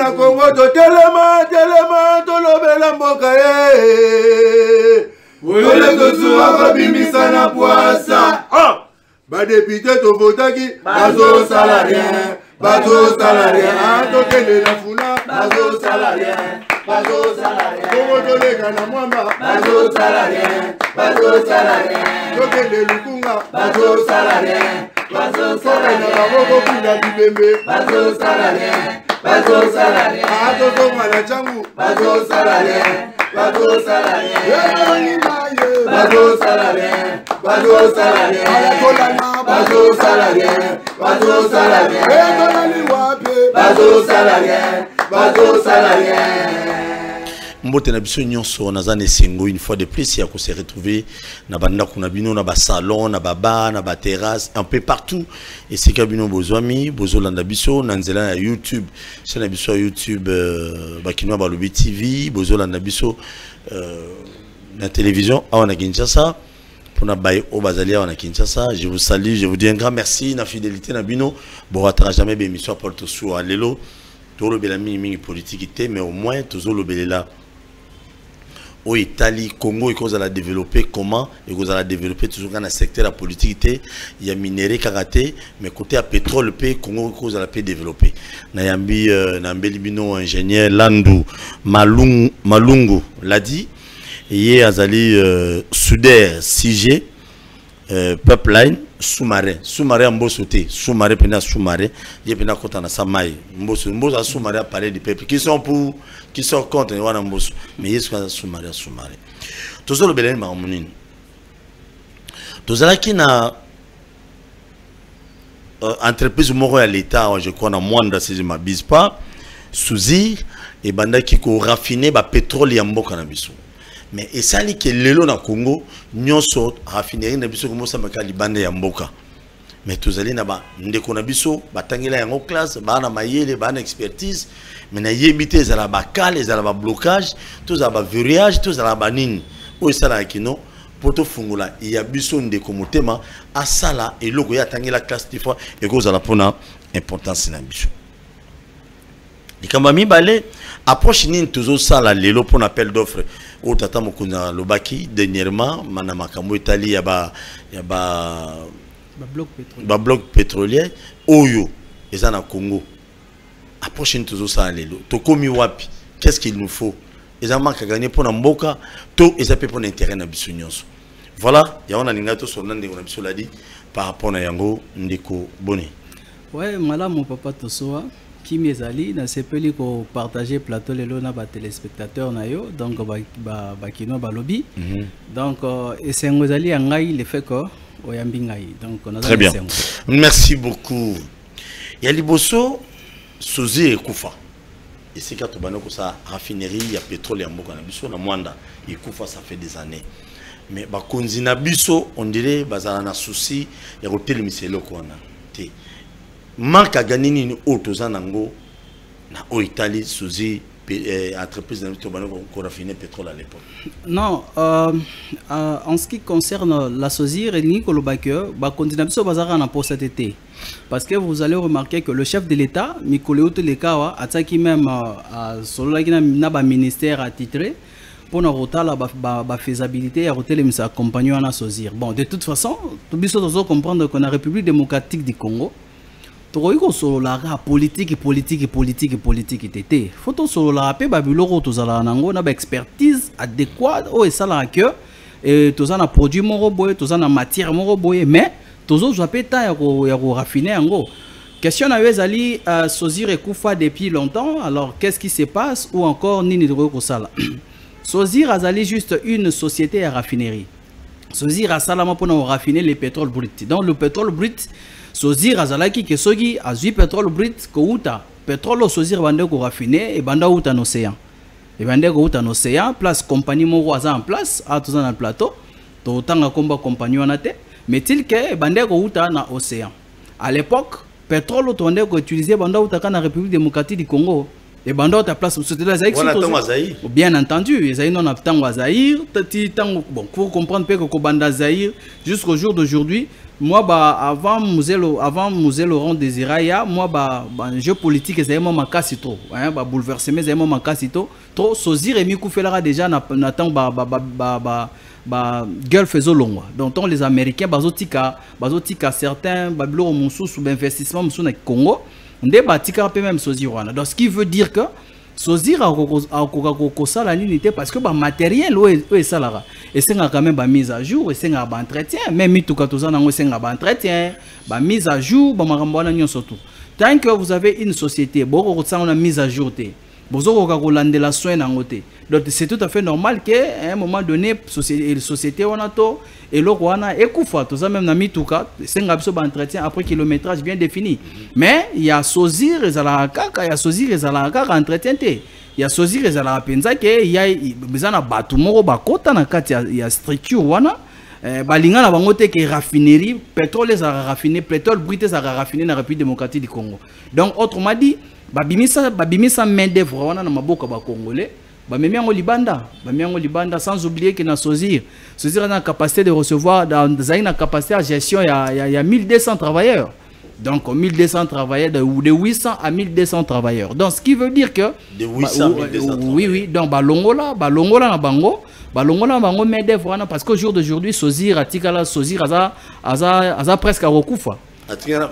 na kongo totelema telema tolobela mboka ye oyole tosuwa kobimisa na pwasa Ah! badepute tovotaki bazosala rien bazosala rien. Ah, tokende na funa bazosala rien kongo toleka na mwamba bazosala rien tokende lukunga bazosala rien bazosala te atozomwana ah, cangu bazosala te bazosala te elonima ye. Bazosala te bazosala te alakolana ah, bazosala te bazosala te etolali eh, wape bazosala te bazosala te mbote na biso nyonso une fois de plus ya na na bino na basalon na babar na baterrasse un peu partout. Bino bozolanda biso na nzela ya youtube. Chaîne biso youtube euh, bakinois balobi tv bozolanda biso euh, na télévision awa na kinshasa. Je vous salue je vous dis un grand merci na fidélité na bino. Jamais bémission mais au moins tozolobelela au Italie, Congo, et qu'on a développé comment, et qu'on a développé toujours dans le secteur de la politique, il y a minerais, karaté, mais côté à pétrole, le Congo, qu'on a développé. Nayambi, euh, Nambelibino, ingénieur, Landou, Malungu, l'a dit, et Azali, euh, Sudair, Sige, euh, Pipeline, sous-marin sous-marin mboso te sous-marin mpena sous-marin ye mpena akɔta na sa mai mboso mboso sous-marin appareil du peuple. Qui sont pour qui sont contre wana mboso mais ye soki aza sous-marin ya sous-marin tozolobela nini makambo nini tozalaki na uh, entreprise moko ya l'état je crois na mwanda si je m'abuse pas. Souzir ebandaki korafine bapétrole ya mboka na biso mais esali ke lelo na congo nyonso raffinerie na biso komosamaka libanda ya mboka. Mais na bandeko na biso batangela yango classe baa na mayele baa na expertise mais nayebi te ezala bakale ezala bablocage tozala baverrouillage tozala banini oyo esalaka kino mpo tofungola ya biso ndeko motema asala eloko ye atangela classe des fois ekozala mpona importance na biso. Ya mibale approche nini tozosala lelo mpona appel d'offre? Oyo tata mokonzi alobaki dernièrement na makambo etali ya ba ya ba babloc pétrolier. oyo eza na congo. Approche nini tozosala lelo? Tokomi wapi? Qu'est ce qu'il nous faut? Eza manque aganye mpona mboka to eza mpe mpona intérêt na biso nyonso. Voilà yango nalingai tosolola ndeko na biso ladi par rapport na yango ndeko bone ouais malamu papa tosoa kimi ezali nasepeli kopartage plateau lelo na batelespectateur na yo donc bakino balobi Mhm. donc euh, esengo ezali ya ngai le fait que oyambi ngai donc naza Très na bien. Merci beaucoup. Ya liboso sozi ekufa. esika tobandi kosala raffinerie ya pétrole ya mboka na biso na mwanda ekufa ça fait des années mais bakonzi na biso on dirait bazala na souci ya kotelemisa eloko wana te makaka nini ni oyo toza nango na oyo etali sozi entreprise corafine pétrole à l'époque. Non euh, euh, en ce qui concerne la sosir et Nicolas Baker bah continue à bazar en pour cet été. Parce que vous allez remarquer que le chef de l'État Nicolas Telekawa attaque même euh, à solo na ba ministère attitré pour na rotala ba ba faisabilité à rotel mis accompagner à sosir bon de toute façon tout biso comprendre qu'on a République démocratique du Congo tokoki kosololaka politike politike politike politike te te fo tosololaka mpe babiloko oyo tozalaka nango na baexpertise adéquate oyo esalaka ke eh, toza na produit moko boye toza na matière moko boye mais tozozwa mpe ta ya ko- ya korafine yango. Question na yo ezali uh, sosir ekufa depuis longtemps alors qu'est-ce qui se passe ou encore nini tokoki kosala? Sosir azali juste une société ya raffinerie. Sozir asalama mpona koraffine le pétrole brut. Donc le pétrole brut sozir azalaki ke soki azwi pétrole brut kouta. Pétrole oyo sozir ebande koraffine ebanda kouta na océan ebande kouta na océan place compagnie moko aza en place awa toza na plateau. Totanga nkombo ya compagnie wana te mais til ke ebande kouta na océan à l'époque pétrole oyo tobande koutilize ebanda koutaka na république démocratique du congo ebanda ta place mosusu toza- Zaïre. bien entendu ezali non na ntango ya zaïre ti ntango bon pour comprendre mpe kokobanda zaïre jusqu'au jour d'aujourd'hui moi ba avant muzelo avant musée laurent désira ya moi ba ba jeu politique ezali mwa makasi trop hein ba bouleversement ezali mwa makasi to trop. Sozir emikufelaka déjà na na ntango ba ba ba ba, ba ba gulf ezolongwa donc ntango les américains bazotika bazotika certains babiloko mosusu bainvestissement mosusu na congo nde batikaka mpe même sozir wana donc ce qui veut dire que sozir akoka kosala nini te parce que bamatériel oyo oyo esalaka esengaka même bamise à jour esengaka baentretien même mituka toza nango esengaka baentretien bamise à jour bamakambo wana nyonso tu. Tant que vous avez une société bokoka kosango na mise à jour te c'est tout à fait normal que à un moment donné société, wana to eloko wana ekufa. Toza même na mituka esenga biso baentretien après kilométrage bien défini. Mais ya sozir ezalaka kaka ya sozir ezalaka kaka entretien te. Ya sozir ezalaka mpenza ke ya eza na bato moko bakota na kati ya, ya structure wana. Eh, balinga na bango te ke raffinerie pétrole ezalaka raffiné pétrole brut ezalaka raffiné na république démocratique du congo. Donc autrement dit babimisa babimisa main d'œuvre wana na maboko ya bacongolais bamemi yango libanda bamemi yango libanda sans oublier que na sozir sozir na capacité de recevoir ezali na capacité ya gestion ya, ya, ya 1200 travailleurs. Donc 1200 travailleurs de, de 800 à 1200 travailleurs. Donc ce qui veut dire que De 800 à Bah, 1200 oui oui donc balongola balongola na bango balongola na bango main d'œuvre wana parce qu'au jour d'aujourd'hui sozir atikala sozir aza aza aza presque akokufa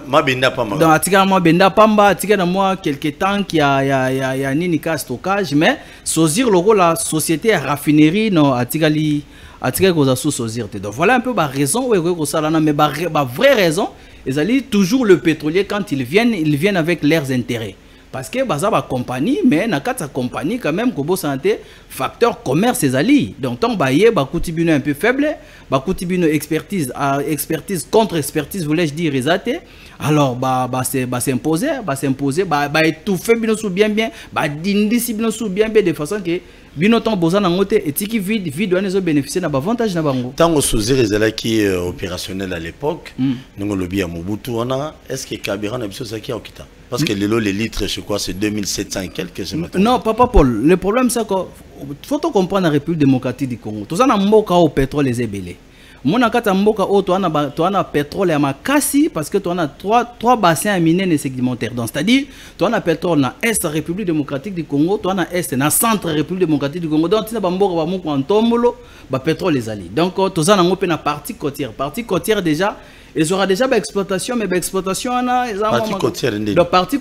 mabenda pamba. Donc atikala mwa benda pamba atikala mwa quelque temps ya, ya, ya, ya nini ka stockage mais sozir lokola société raffinerie no atikali atikali kozala sous sozir donc voilà un peu baraison oyo ekoki kosala na mais bavraie raison ezali toujours le pétrolier quand ils viennent ils viennent avec leurs intérêts parce que baza bacompagnie mais na kati ya compagnie quand même kobosana te facteur commerce ezali. Donc ntango baye bakuti bino un peu faible bakuti bino expertise uh, expertise contre expertise voulais-je dire eza te. Alors basimpose basimpose baétouffe bino su bien bien badindisi bino su bien bien de façon ke bino ntango boza nango te etiki vide vide wana ezobénéficie na bavantage na bango. Ntango sozir ezalaki euh, opérationnel à l'époque ndenge olobi ya mobutu wana est ce que carburant na biso ezalaki ya okita parce que lelo les litres je crois c'est 2700 et quelques je me trompe. non papa paul le problème c'est que faut to comprendre la république démocratique du congo? Toza na mboka oyo pétrole eza ebele mona kati ya mboka oyo toana ba- toana pétrole ya makasi parce que toana trois, trois bassins ya minene sédimentaire donc c'est à dire toana pétrole na est république démocratique du congo toana est na centre république démocratique du congo. Donc ntina bamboka bamoko ya ntombolo bapétrole ezali. Donc toza nango mpe na partie côtière. Partie côtière déjà ezwaka déjà baexploitation mais baexploitation wana eza Partie mwa-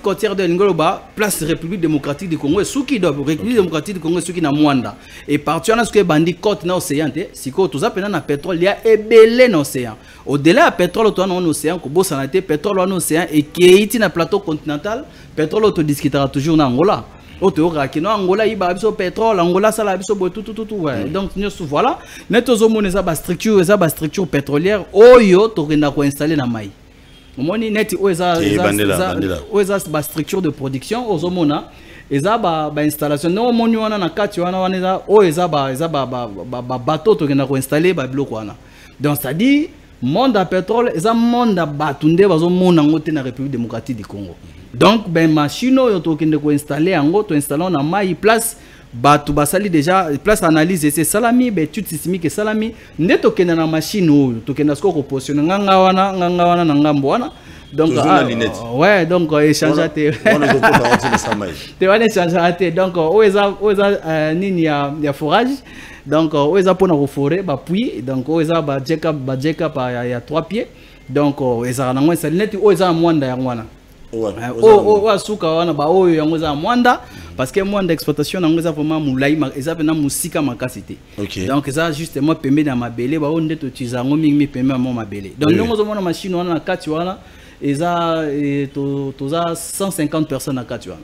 côtière de lingo loba place république démocratique du congo esuki do république démocratique du congo esuki na mwanda e parti wana soki ebandi côte na océan te sikoyo toza mpena na pétrole ya ebele na océan au-delà ya pétrole toza nango na océan kobosana te pétrole wana océan ekei ti na plateau continental pétrole oyo todiskutaka toujours na angola oyo toyokaka kino angola yibaka biso pétrole angola asalaka biso boye tutututu ouais. donc nyonso voilà nde tozomona eza bastructure eza bastructure pétrolière oyo tokenda koinstalle na mai omoni neti oyo eza Eh, bastructure de production ozomona eza bainstallation ndenge omoni wana na kati wana wana oyo eza ba- eza babato tokenda koinstalle babiloko wana donc c'est-à-dire monde ya pétrole eza monde ya bato nde bazomona yango te na république démocratique du congo donc ben machine oyo tokende koinstalle yango toinstalle na mai place bato basali déjà place analyse esi esalami baétude systémique esalami nde tokende na machine oyo tokenda sikoyo kopositionne nganga wana nganga wana na ngambo wana. Donc ah, ouais donc euh, échange te te wana échangeaka te donc euh, oyo eza oyo eza euh, nini ya, ya forage? Donc euh, oyo eza mpona kofore bapui donc oyo eza bajeka bajeka pa ya, trois pieds? Donc euh, ezalaka nango esali neti oyo eza mwanda yango wana oyo na- oyo asuka wana baoyo yango eza ya mwanda parce que mwanda exploitation yango eza vraiment molai eza mpena mosika makasi te. Donc eza justement pembeni ya mabele baoyo nde totiza yango mingi ya mwa mabele. Donc ndenge ozomona machine wana na kati wana eza to- toza 150 personnes na kati wana.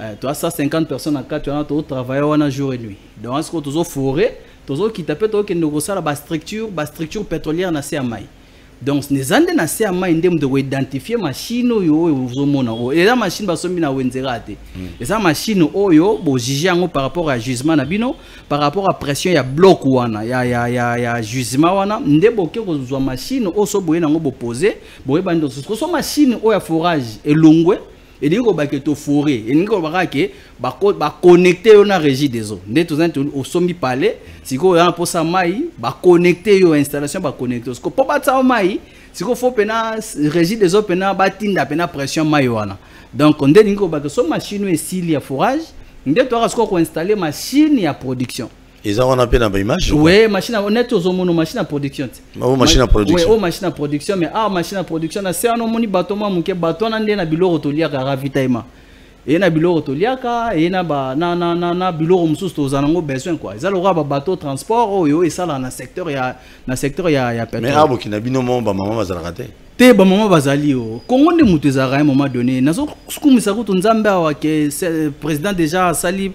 Eh, toza 150 personnes na kati wana tozotravaille wana jour et nuit. Donc sikoyo tozofore tozokita mpe tokende kosala bastructure bastructure pétrolière na se ya mai donc eza nde na se ya mai nde moto koidentifie machine oyo oyo ozomona oyo. Eza machine basombi na wenzera te eza machine oyo bojuge yango par rapport ya jugement na bino par rapport à pression ya bloc wana ya, ya, ya, ya jugement wana. Nde boke kozwa machine oyo so boye nango bopose boyeba nde so so machine oyo ya forage elongwe elingi kobake tofore elingi kobaka ke baconnecte yo na régie des eaux nde toza nti osombi pale sikoyo oya na mposa mai baconnecte yo installation baconnecte yo siko mpo batia mai sikoyo fo mpena régie des eaux mpena batinda mpena pression mai wana donc nde elingi kobake so machine oyo esili ya forage nde toyaka sikoyo koinstalle machine ya production eza wana mpe na baimage oui machine à- neti ozomona machine à production. Te Oh, machine à production. Oui, oh, machine à production mais awa machine à production na se wana omoni bato mwa moke bato wana nde na biloko toliaka ravitaillement eye na biloko toliaka eye na, na, na, na, na biloko mosusu toza nango besoin quoi. Eza lokola babateau transport oyo esalaka na secteur ya, na secteur ya, ya mais pétrole. aboki na bino mo bamama bazalaka te te bamama bazali o kongo nde moto ezalaka un moment donné nazokumisa kutu nzambe awa ke président déjà asali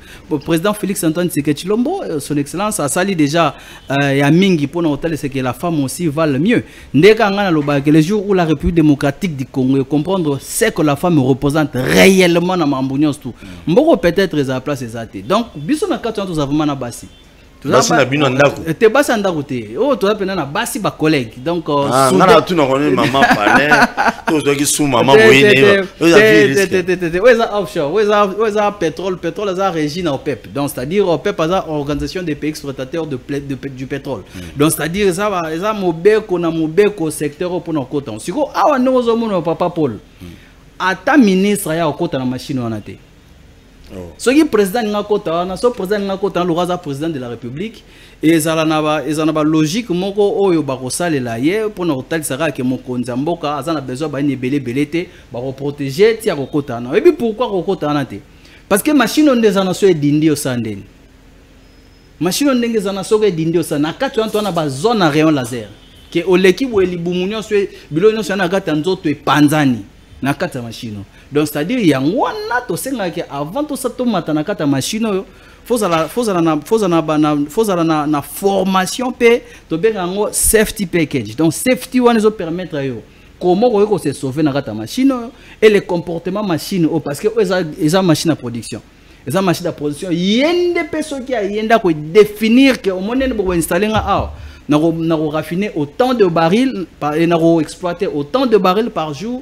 président félix antoine tseke chilombo euh, son excellence asali déjà euh, ya mingi mpona kotalisa ke la femme aussi vale mieux. Nde ka ngai nalobaka ke le jour où la république démocratique du congo et comprendre ce que la femme représente réellement na makambo nyonso tu mboko peut-être ezala place eza te. Donc biso na kati wana toza vraiment na basi Basi ba- na bino ya ndako? te basi ya ndako te. Oyo toza mpena na basi bacollègue donc nga na mama palin to ozwaki su mama eza offshore oyo eza- pétrole pétrole eza régie na opep donc c'est-à-dire opep organisation des pays exploitateurs de, de, du pétrole. Donc c'est-à-dire eza eza mobeko na mobeko secteur oyo mpona kokota ngo sikoyo awa ndenge ozomona papa paul. Ata ministre aya kokota na machine wana te. Oh. Soki président alingi akota wana so président alingi akota wana lokola aza président de la république ezala na balogique moko oyo bakosalela ye mpona kotalisa kaka ke mokonzi ya mboka aza na besoin bayini ebele ebele te bakoprotege ti akokota wana. Oyebi pourkui akokota wana te? Parce que machine oyo nde eza na so edindi osala ndeni. Machine oyo ndenge eza na soki edindi osala na kati wana towana bazone na rayon laser. Ke oleki boye libumu nyonso biloko nyonso yana na kati ya nzoto epanzani na kati ya machine. Oyo donc c'est à dire yango wana tosengaki avant tosa tomata na kati ya machine oyo fozala na na na na, na formation mpe tobenga yango safety package. Donc safety wana ezopermettre yo comment okoki kose sauve na kati ya machine et le comportement machine parce que eza, eza machine ya production. Eza machine ya production. Ye nde mpe soki aye nde akodéfinir ke omoni nde bokoinstalle nga awa nakoraffiner autant de baril par- et nakoexploiter autant de baril par jour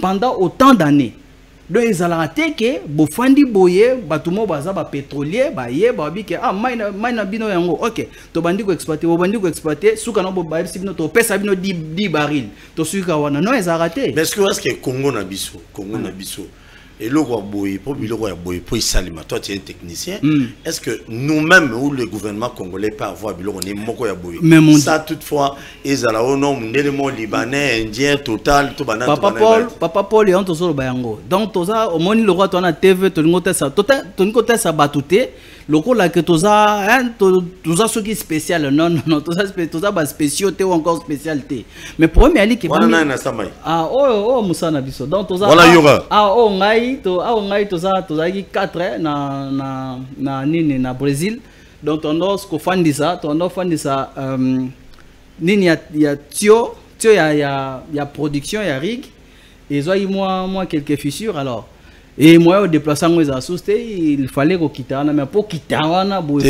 pendant autant d'années. Donc ezalaka te ke bofandi boye bato mo baza bapétrolier baye babi ke ah mai na bino yango. Ok tobandi koexploite bobandi koexploite suka na bayebisi bino topesa bino 10 10 baril tosuka wana. Non ezalaka te mais ce que que congo na biso congo na biso eloko ya boye mpo biloko ya boye mpo esalema. Toi tu es un technicien. Mm. est ce que nous-mêmes ou le gouvernement congolais peut avoir biloko? Ne moko ya boye. Mais mon- ça toutefois ezala o no mo libanais indien total to bana papa paul papa paul yango tozoloba yango donc toza omoni lokola toza na tv tolingi kotesa tolingi kotesa bato te lokola ke toza hein, to- toza soki spécial non non, non toza toza baspéciaux te ou encore spécial te. Mais problème yali ke bami- ye ah oyo oyo mosala na biso. Donc toza Wana ah, yoka. ah oyo ngai to awa ngai toza tozalaki 4 na na na nini na brésil. Donc tondo kofandisa tondo fandisa um, nini ya, ya tio tio ya, ya, ya production ya rig. Ezwaki mwa mwa quelques fissures alors e moyen odeplace yango ezala susu te il fallait kokita wana mais mpo kita wana boye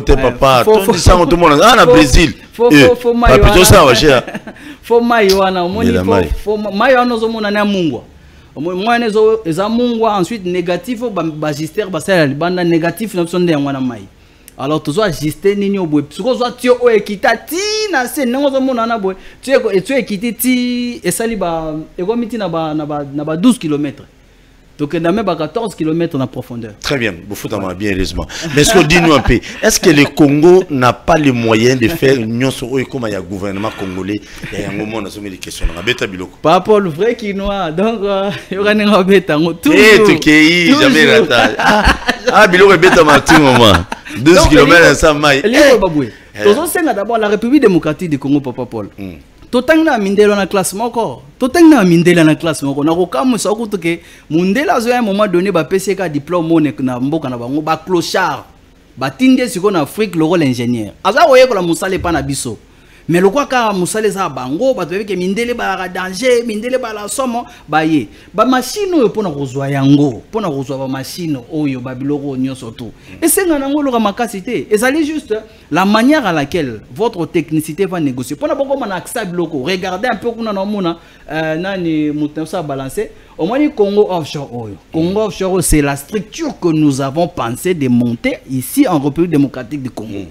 te papa. Faut- faut- tondisango tomona ah na faut- brésil. tosala bashea fo mai wana omoni mai. wana ozomona na mungwa. Omoni mai wana ezo- eza mungwa ensuite négatif oyo ba- bagister basalela libanda négatif na biso nde yango wana mai alors tozwa ajuste nini oyo boye soki ozwa tio oyo ekita ti na se ndenge ozomona wana boye tio eko- tio ekiti ti esali ba ekomi ti na ba na ba- na ba 12 km tokenda me ba 14 km na profondeur Très bien, Boufoutamana, bien heureusement. Mais est-ce que dis-nous un peu, est-ce que le Congo n'a pas les moyens de faire une union comme il y a gouvernement congolais Il y a un moment, on a soumis des questions. On a bêta biloko. par rapport vrai quinois donc euh, yoka ndenge babeta yango Eh, toujours, tu kei, jamais ratage. Ah, ah, biloko à tout moment. 12 Donc, km sans maille. elingo babwe tozosenga d'abord la république démocratique du congo papa paul Mm. Totangi na mindele na classe moko. Totangi na mindele na classe moko. Nakokamwisa kutu ke mundele azoya un moment donné bapesi ye ka diplôme one na mboka na bango baclochard batindi ye sikoyo na afrique lokola ingénieur. Aza koyekola mosala epa na biso mais lokwa kaka mosala eza ya bango bato bayebike mindele balaka danger mindele bala somo baye bamashine oyo mpona kozwa yango mpona kozwa bamashine oyo babiloko oyo nyonso to esenga nango eloka makasi te ezali juste la manière à laquelle votre technicité va négocier. Mpona bokoma na accès ya biloko. Regardez un peu kuna na omona nani moto na biso abalance omoni congo offshore oyo congo offshore oyo c'est la structure que nous avons pensé de monter ici en république démocratique du congo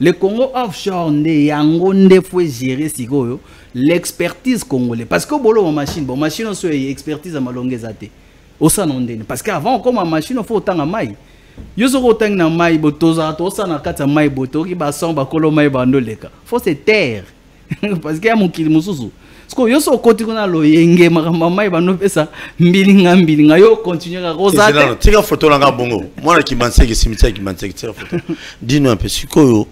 le congo offshore nde yango nde fo gérer sikoyo l'expertise congolais parce que boloba machine bon machine oso eye expertise ya malongo eza te osala ndeni. Parce que avant okoma machine ofo otanga mai yo soki otangi na mai bo tozala tosala na kati ya mai bo tokoki bason bakolo mai bandoleka fo se terre parce que ya mokili mosusu. Siko yo so okoti kuna loyenge makambo ya mai bandopesa mbilinga mbilinga. Yo continue kaka kozala te. tika foto nanga bongo. Mwana kimanseki cimetière kimanseki tika foto dino un peu sikoyo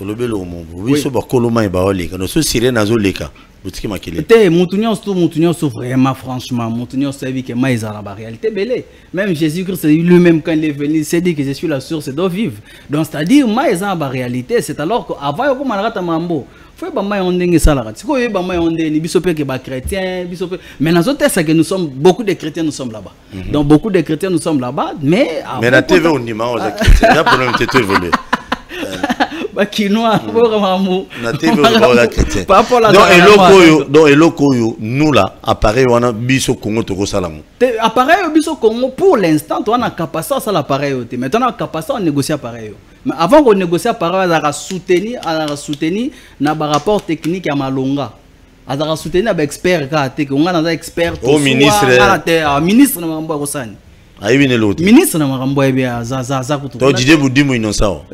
eloko moko biso bakolo mai baoleka no so sirene azoleka botiki makele. Te mutu nyonso to mutu nyonso vraiment franchement mutu nyonso ayebi ke mai ezala na baréalité ebele même jésus christ lui-même quand il est venu il s'est dit que je suis la source d'eau vive. Donc c'est à dire mai eza na baréalité c'est alors que avant mambo. Fo yeba mai yango ndenge esalaka sikoyo oyeba mai yango ndeni biso mpe ke bachrétien biso mpe mais nous sommes beaucoup de chrétiens nous sommes là-bas. Donc beaucoup de chrétiens nous sommes là-bas mais mais na tv ondima oza chrétien ya problème te to évolue bakinois à donc eloko oyo oyo nula appareil wana biso congo tokosala te appareil oyo biso congo pour l'instant toza na capacité osala appareil oyo te. Mais capacité onégocier appareil oyo mais avant konégocier appareil oyo azalaka souteni azalaka souteni na barapport technique ya malonga. Azalaka souteni na baexpert kaka te ke nga naza expert Oh, ministre. ah, ministre na makambo ya kosani ayebi na eloko te ministre na makambo ayebi aza aza- aza kutu to didie budimu innocent o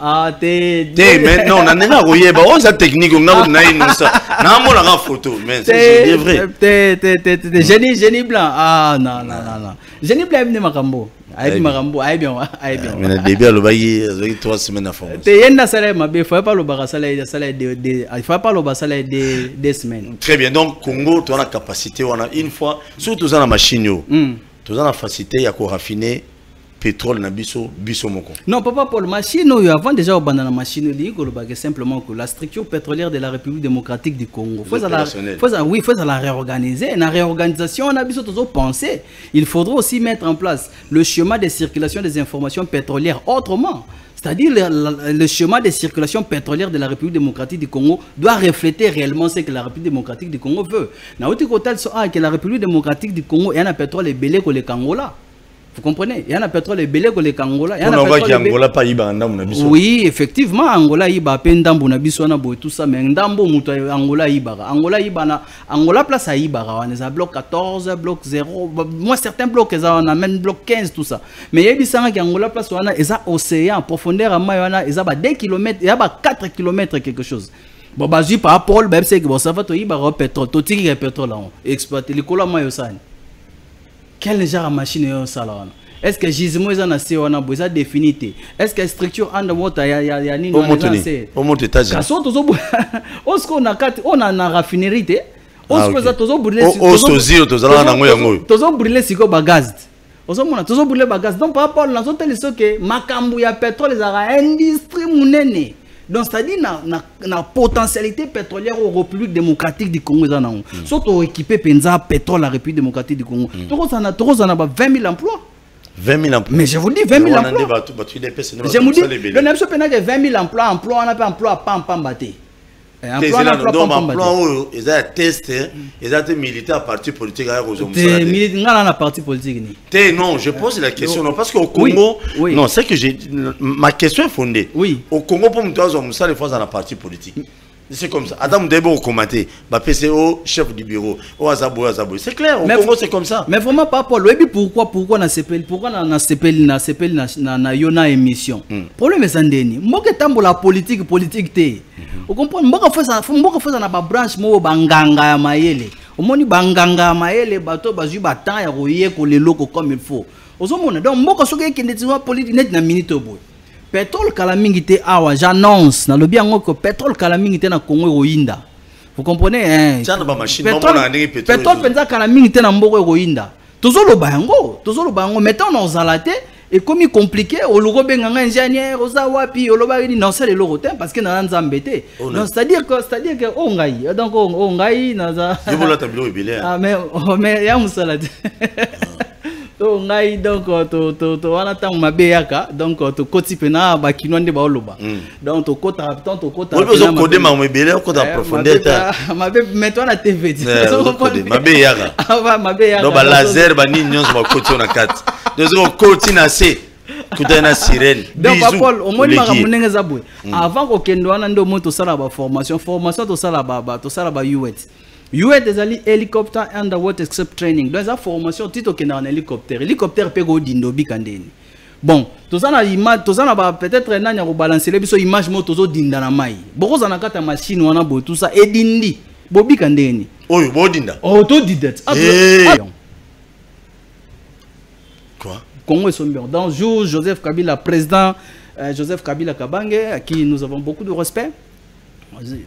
ah, te mais non na ndenge akoyeba oyo eza technique nga na innocent namonaka photo mais c'est c'est vrai. Te te te te te génie génie blanc. Ah non non non génie blanc ayebi nde makambo ayebi makambo ayebi ayebi mais na début alobaki azwaki trois semaines na formation te ye nde asala ye mabe faya pa alobaka asala ye asala ye de- de- faya pa aloba asala ye de- deux semaines. Très bien donc congo toza na capacité wana une fois soki toza na machine oyo Mm. Toza na facilité ya korafine pétrole na biso biso moko. Non papa paul machine oyo avant déjà obanda na machine oyo elingi kolobaka simplement que la structure pétrolière de la république démocratique du congo oui faut ezala réorganiser. Na réorganisation wana biso tozopenser il faudra aussi mettre en place le schéma de circulation des informations pétrolières. Autrement c'est-à-dire le, le schéma de circulation pétrolière de la République démocratique du Congo doit refléter réellement ce que la République démocratique du Congo veut. Na que la République démocratique du Congo a un pétrole belé que le Angola. Vous comprenez? Il y a un pétrole belé que le Angola. Il y a un mpona pétrole angola mpa yibaka ndambo na biso oui effectivement angola ayibaka mpe ndambo na biso wana boye tout ça mais ndambo moto ya angola ayibaka angola ayiba na angola place ayibaka wana eza bloc 14 bloc 0 ba- moi certains blocs eza wana même bloc 15 tout ça. Mais yebisangaki angola place wana eza océan profondeur mai wana eza ba 2 km eza ba 4 km quelque chose. Bon bazwi par rapport bayebisaki bosava toyibaka o pétrole totikika pétrole yango exploité likolo ya mai osani quel genre ya machine oyo osala wana est ce que gisement eza na se wana boye eza défini te est ce que structure underwater ya, ya, ya nini kasi oyo tozobu oyo sikoyo na kati oyo na, na raffinerie te oyo sikoyo eza tozobrile tozalaka nango yango oyo. tozobrile sikoyo bagaz te ozomona tozobrile bagaz donc par rapport nazoteli soki makambo ya pétrole ezalaka industrie monene donc c'est-à-dire na, na, na potentialité pétrolière au république démocratique du congo eza nango so toéquipe mpenza pétrole ya république démocratique du congo. Tokozala na- tokozala na ba 20 000 emplois. 20 000 emplois. Mais je vous dis 20 000 emplois. je me dis le na biso mpena ke 20 000 emploi emploi wana mpe emploi pampamba te Eh, emploi wana emploi pampamba emploi te oyo eza ya test eza te militaire parti politique aya kozwa te mosala te mili- nga na na parti politique ni? Te, non, je pose la question, Non. parce qu'au Congo, oui. non, c'est que j'ai, ma question est fondée. Oui. Au Congo, pour me dire, on les fois dans la partie politique. C'est comme ça. Adam Debo commenter, PCO, chef du bureau, Azabo. C'est clair, au Mais- Congo, c'est comme ça. mais vraiment par rapport loyebi pourquoi pourquoi na sepeli pourquoi na na na na, na, na yo na émission problème eza ndeni mboka etambola politique politique te okomprendre mboka mboka fosa na babranche moko banganga ya mayele. Omoni banganga ya mayele bato bazwi batemps ya koyekola eloko comme il faut. Ozomona. Donc mboka soki ekende ti wa politique neti na minute oyo boye. Pétrole kala mingi te awa j'annonce. Nalobi yango ke pétrole kala mingi te na congo ekoyinda. Vous comprenez hein? Pétrole- mpenza kala mingi te na mboka ekoyinda. Tozoloba yango tozoloba yango. Metan na ozala te ekomi compliqué oluki obenganga ingénieur oza wapi olobaki nini naosala eloko te parce que naza nzambe te. Oh, c'est-à-dire que c'est-à-dire que o ngai donc o o ngai naza ah mais oh, mais ya mosala te so ngai donc wana ntango mabe eyaka donc tokoti mpena bakinois nde baoloba. Hmm. Donc tokotaka tan tokotaaokode makambo ebele okotaka eh, profondeur ta. mabe mete wana te vedmabe eyaka mabe eyaka ah balaser banini nyonso bakoti yo na kati. Dozokokoti na se kutana na sirene donc apol omoni makambo ndenge eza boye. Hmm. Avant kokende wana nde omoi tosalaka baformation formation tosalaka tosala ba uet uet ezali hélicopter underwater except training. Donc eza formation ti tokendaka na hélicoptère. Hélicoptère mpe kodinda obika ndeni bon toza na image toza na ba peut-être nani ya kobalancele biso image moko tozodinda na mai. Bokozala na kati ya machine wana boye tusa edindi. Bobika ndeni oyo bodinda. Oh todindet Eh. quoi? Congo et Sombion. Dans le jour, Joseph Kabila, président euh, Joseph Kabila Kabange, à qui nous avons beaucoup de respect.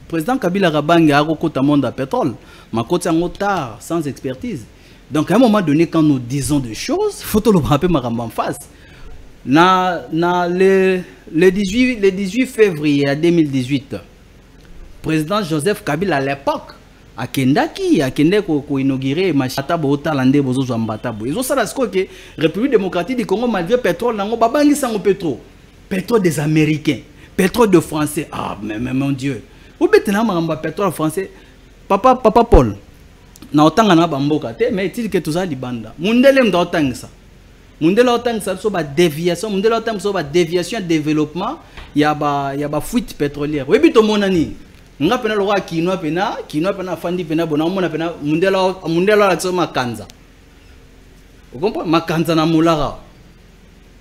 Président Kabila Kabange a un monde à pétrole, mais côté en tard, sans expertise. Donc à un moment donné, quand nous disons des choses, il faut le rappeler en face. Na, na le, le, 18, le 18 février 2018, président Joseph Kabila à l'époque akendaki akende koinaugure machata bootala nde bozozwa mbata boye ezosala sikoyo ke république démocratique du congo malgré pétrole nango babangisango pétrole pétrole des américains. Pétrole de français. Ah mais, mais mon dieu obetela makambo ya pétrole français. Papa papa paul. Na otanga na bamboka te mais etili ke toza libanda. Mundele mutu aotangisa mundele aotangisa biso badéviation mundele aotangisa biso badéviation ya développement ya ba bafuite pétrolière. Oyebi tomona nini? Nga pena lokola kinwa pena kinwa pena afandi pena bona omona pena mundele alakisa makanza. Okomprendre makanza na molaka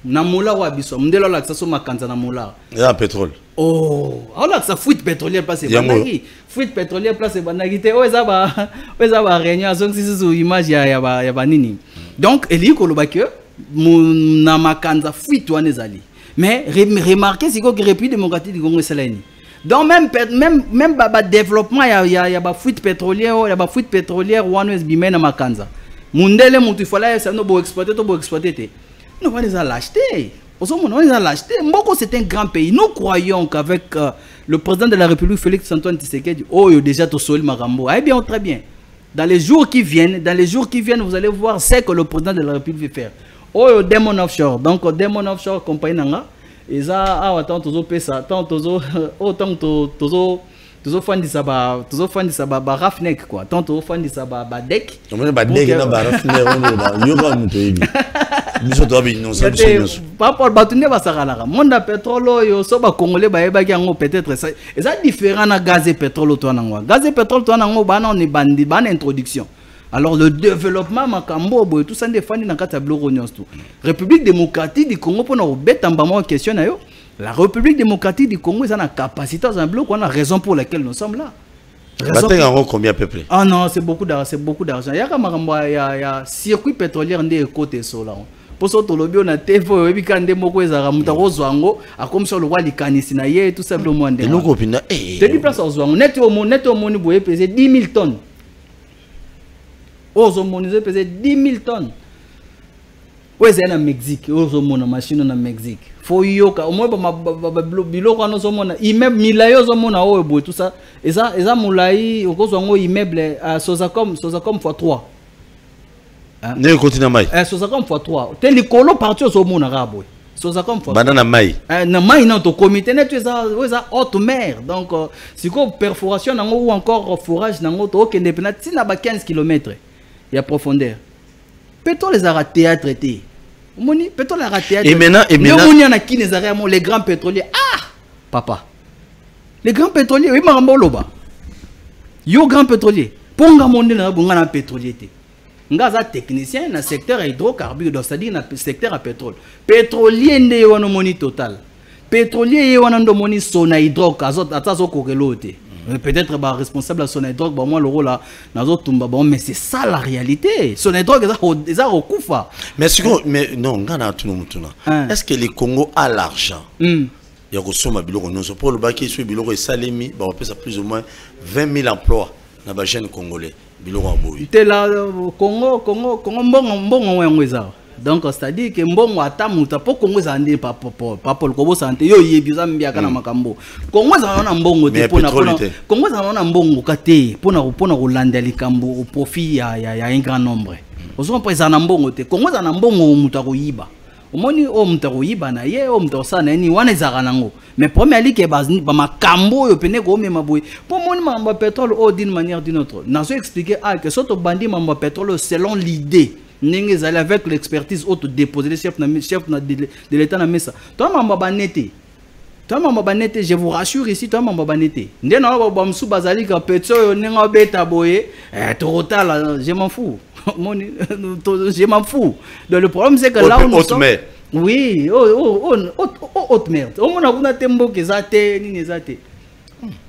na molaka ya biso mundele alakisa biso makanza na molaka eza na pétrole Oh, aolakisa fuite pétrolière place ebandaki fuite pétrolière place ebandaki te oyo eza baréunion azongisi susu image ya, ya, ba, ya banini donc elingi koloba ke na makanza fuite wana ezali mais re- remarke sikoyo ke république démocratique du congo esala nini. Donc même même même ba, ba développement ya, ya, ya bafuite pétrolière oyo ya bafuite pétrolière wana ebimai na makanza. Mundele motu ifala yesa no boexploite to boexploite te non wana eza lâche te mboko c'est un grand pays. Nous croyons qu'avec euh, le président de la république félix antoine tshisekedi oyo déjà tosoli makambo aye bien très bien. Dans les jours qui viennent dans les jours qui viennent vous allez voir ce que le président de la république veut faire. Oyo demon offshore. Donc demon offshore compagnie nanga. Awa ntango tozopesa ntango tozo oyo ntango to- tozo tozofandisa ba tozofandisa ba ba rafnek quoi. Ntango tozofandisa ba ba deck moto oyebi biso toya binonsa biso nyonso. bato nde basakalaka. Monde ya pétrole oyo so bakongole bayebaki yango peut-être eza différent na gaz et pétrole oyo toa nango gaz et pétrole toa nango bana on ebandi bana introduction. Alors le développement makambo boye tusa nde efandi na kati ya biloko nyonso tu république démocratique du congo mpona kobeta mbama oyo question na yo la république démocratique du congo eza na capacité ozala biloko wana raison pour laquelle nous sommes là. Raison batenga yango combien à peu près? Ah non, c'est beaucoup d'argent, c'est beaucoup d'argent. Il y a comme il y a, il y a circuit pétrolier ndé côté sola. Pour ça to lobi on a TV oyebi ndé moko ezaka muta kozwango akomisa lokwa likanisi na ye tout ça blo mo ndé. eloko opinda Te di place ozwango net o mo net o moni boye peser 10 000 tonnes. Ozo monize peser 10 000 tonnes. oyo ezali na mexique oyo ozomona machine na mexique fo yoka omoi biloko wana ozomona immeuble milai ozomona oyo boye tusa eza eza molai okozwa yango immeuble uh, sozacom sozacom fois 3 ndenge ekoti na mai uh, sozacom fois 3 te likolo parti ozomona kaka boye sozacom fois banda na mai Eh, na mai nano tokomi te neti oyo eza haute mer. Donc euh, sikoyo perforation nango ou encore forage nango tookende mpena ntina ba 15 km ya profondeur. Pétrole ezalaka théâtre te. Omoni pétrole ezalaka théâtre. Et maintenant- et maintenant- omoni ya na kini ezalaka yamo les grands pétroliers. Ah! Papa. Les grands pétroliers oyi makambo oloba. Yo grand pétrolier. Mpo nga monde na bonga na pétrolier te nga aza technicien na secteur ya hydrocarbure donc c'est-à-dire na secteur ya pétrole. Pétrolier nde ye wana omoni total. Pétrolier ye wana nde omoni sona hydroc ata azokokela oyo te. Peut-être baresponsable ya sona hydroc bamwa lokola nazotumba bango mais c'est ça la réalité. Sona hydroc eza ko- eza kokufa mais sikoyo mais non nga na tuna motuna Hein. est ce que le congo a l'argent? Mm. ya kosomba biloko nyonso mpo olobaki soki biloko esalemi bakopesa plus ou moins 20 000 emplois na bajeune congolais biloko ya boye. Te la euh, congo congo congo mbongo mbongo yango eza donc c'est-à-dire que mbongo ata moto po kongo ezala nde papol kobosana te yo oyebi oza mbiaka na makambo. Kongo ezala na mbongo te kongo ezala na mbongo ka te mpona kolanda likambo au profit ya, un grand nombre. Ozoma mpo ezala na mbongo te. Kongo ezala na mbongo moto akoyiba omoni oyo moto akoyiba na ye oyo moto akosala na ye nini wana ezalaka nango mais problème alike bamakambo oyo pene koomema boye mpo omoni makambo ya pétrole oyo d'une manière d'une autre. Nazo expliqué ah que so tobandi makambo ya pétrole oyo selon l'idée ndenge ezali avec l'expertise oyo todéposele chef na de l'état na mesa. Toa makambo ya bane te toa makambo ya bane te je vous rassure ici toa makambo ya bane te nde na oyo bamosusu bazali ka peti oyo ndenge obeta boye eh, tokotala je m'en fous moni to- je m'en fous. Donc le problème c'est que là où nous haute sommes mer. oui oh, oh, oh, oh, oh, haute mer. Nini eza te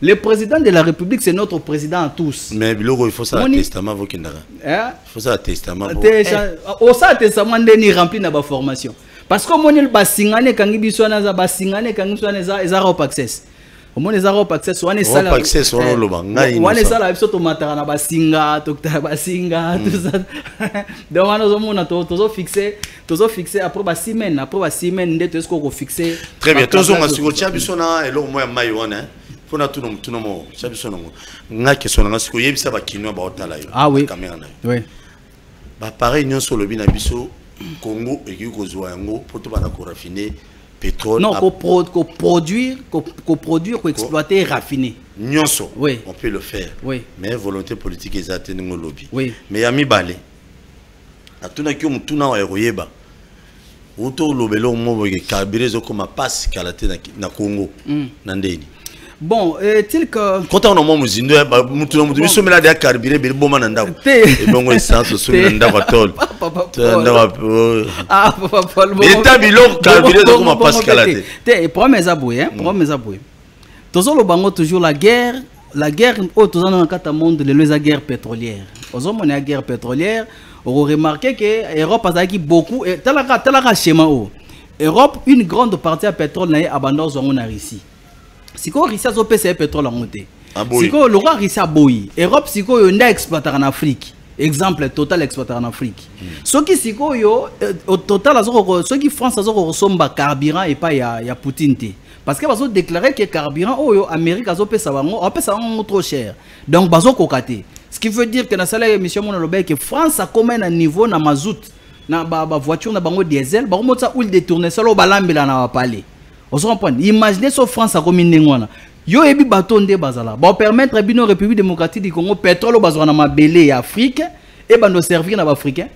le président de la république c'est notre président à tous. Mais il faut ça Moni- testament vokendaka eh? il faut ça testament te cha- osala testament ndeni rempli na baformation parce que omoni basingani ekangi biso wana eza basingani ekangi biso wana eza eza rop access omoni eza rop access wana esala- Rope access wana eh, esala biso tomataka na basinga tokutaka basinga ça. Donc wana ozomona to- tozofixe tozofixe après basemaine après basemaine nde toyesi kofixe très bien tozonga siko tia biso na eloko moko ya mai wana mpo na tuna motuna moko. Tia biso nango nga keso nanga siko oyebisa bakinoa baotala yo Ah oui. bakamera na yo. Oui. bapareil nyonso olobi na biso congo ekoki kozwa yango mpo tobanda korafine pétrole non ap- kopro- koproduire ko- koproduire koexploiter raffiner nyonso Oui. on peut le faire Oui. mais volonté politique eza te ndenge olobi Oui. mais ya mibale natunaki yo motuna oyo ya koyeba uta olobela omo boye carburé ezokoma pasi kala te na, na congo na bon est-il que kota wana mwa ba- mutu na mutu bisomela de ya carburé beli boma na ndako ebongo essence osombi na ndako atole Papa To ya Paul. ndako oh. Ah, papa Paul, bon, Mais ta biloko, carburé, pasi bon, kala te. te. problème eza boye problème eza boye tozoloba ngo toujours la guerre la guerre oyo toza na kati ya monde lelo eza guerre pétrolière ozomona ya guerre pétrolière. Okoremarke ke europe azalaki beaucoup eh, talaka talaka schéma oyo europe une grande partie ya pétrole na ye abanda ozwa yango na russie sikoyo russie azopesa ye pétrole yango te Aboyi. sikoyo lokwa russie aboyi europe sikoyo nde exploitaka na afrique. Exemple total exploitaka na afrique. Soki sikoyo eh, total soki france azoko kosomba carburant epai ya, ya poutine te. Parce que bazodéclare ke carburant oyo amérique azopesa bango apesa bango trop cher. Donc bazokoka te. Ce qui veut dire que nasala émission mona lobaki ke france akoma na niveau na mazout na bavoiture na bango diesel bakomotisa huile de tournesol oyo balambela na bapale ozo comprendre imaginez so france akomi ndenge wana yo oyebi bato nde bazala. Bapermettre bino république démocratique du congo pétrole bazwaka na mabele ya afrique ebanda oservir na baafricain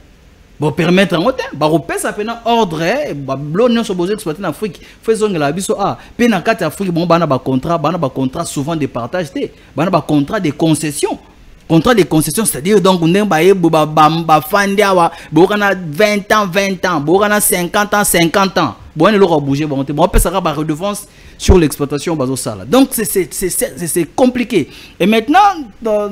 bopermettre yango te bakopesa mpena ordre bablo nyonso bozo exploite na afrique. Fo ezongela biso a mpe na kati afrique bango bana bacontrat bana bacontrat souvent de partage te bana bacontrat de concession contrat de concession c'est-à-dire donc ndenge bayebu ba- ba- bafandi awa boyoka na 20 ans 20 ans boyoka na 50 ans 50 ans. Boyani eloko abouge bango te baopesaka baredevance sur l'exploitation donc c'est- compliqué. Et maintenant